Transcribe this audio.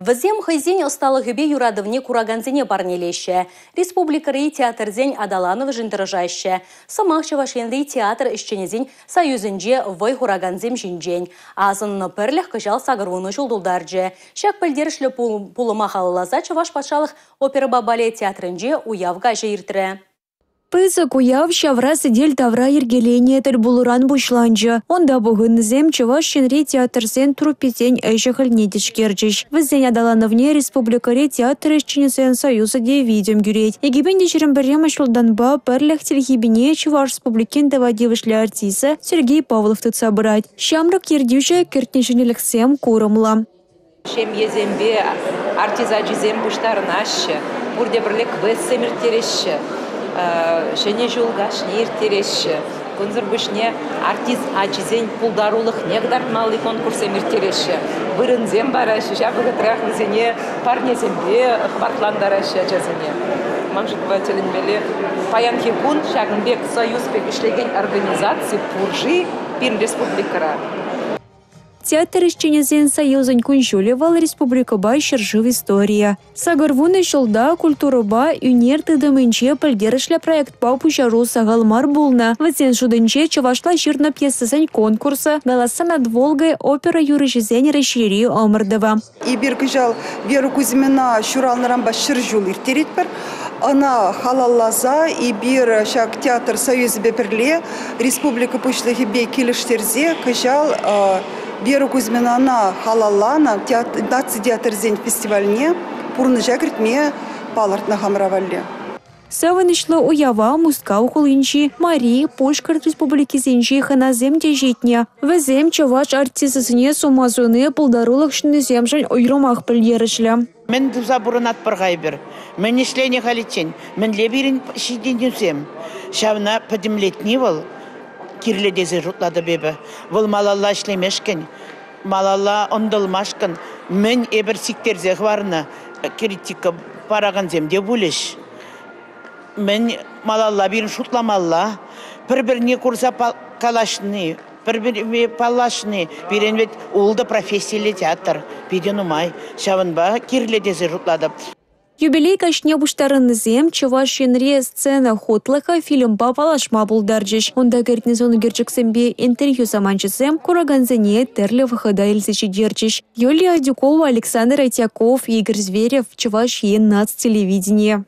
Візем хайзен осталығыбе юрадывне кураганзене барнелеші. Республикары театрзен Адаланов жындырыжашы. Самақ чавашенді театр ішченезен союзінже вой хураганзем жинжен. Азын пірліх кыжал сағыруыны жолдулдаржы. Шак пілдерішлі пулыма қалылаза чаваш патшалық опера балет театрынже уявға жейіртірі. Пызы куяв шавра сидель тавра ергелене тіл булуран бушланжы. Онда бұғын зем чываш шенре театрсен труппетен әйші хілне дешкерчіш. Візен адалановне республикаре театр ішченесен союзы де видеом гюрет. Егебен дешерін бірем ашылданба бірлік телхибине чываш республикен давадевішлі артисі Сергей Павлов тұтса бұрайд. Шамрық ердеуші кертнешінеліксем курымла. Шем езембе артиза жизем бұштарынашы, бұрде бірлік вэссемір тереші. Шене жулгаш не иртереші кунзыр бішне артист ачизен пулдарулых негдар малы конкурс эмиртереші бырынзем барашы жабыгы трахнызене парнезембе хвартландарашы жазыне маңжытва теленмеле паян хекун шагынбек союзбек ишлеген организации пуржи пин республикара. Театр ишченезен союзын күншулевал республика бай шыржыв история. Сагарвуны шылда культураба юнер тыдымынче пілдерішлі проект пау пучару сағалмар булна. Ватсен шудынче чавашла жирна пьесасын конкурса «Голоса над Волгой» опера юрыжезен расшири омырдыва. Ибир кыжал Веру Кузьмина шуралнырамба шыржул иртеретпір. Ана халаллаза и бир шак театр союз беперле республика пучлыхи бе келіштерзе кыжал Вера Кузьминана халаллана датсы театрзен фестивальне пурны жагритме палартна хамравалле. Савынышлы уява муска ухулынчи Мари Польшкар республики зенчи ханазем дежитне. Везем чаваш артизасыне сумазуны пулдарулық шыны земжын ойрымақ білдерішлі. Мен дуза бұрынат бірғай Мен ешлене халичен. Мен леберін шиден дүзем. Шавна подимлетни бол кирле дезе рутлады бебі. Вұл малалла ішлемешкен, малалла ондылмашкын, мен эбір сиктерзе хварны критика параган земде булеш. Мен малалла бирін шутламалла, бір-біріне курса калашны, бір-біріне палашны, бірін вет улды профессиялы театр, биден умай, шавынба кирле дезе рутлады. Юбилей кашне буштарынызем чуваш енре сцена хотлыха фильм папалашма булдаржыш. Онда гертнезону герчексембе интервью заманчысем кураганзене терле выхода илсечи. Юлия Дюкова, Александр Айтяков, Игорь Зверев, Чуваш ен нац телевидение.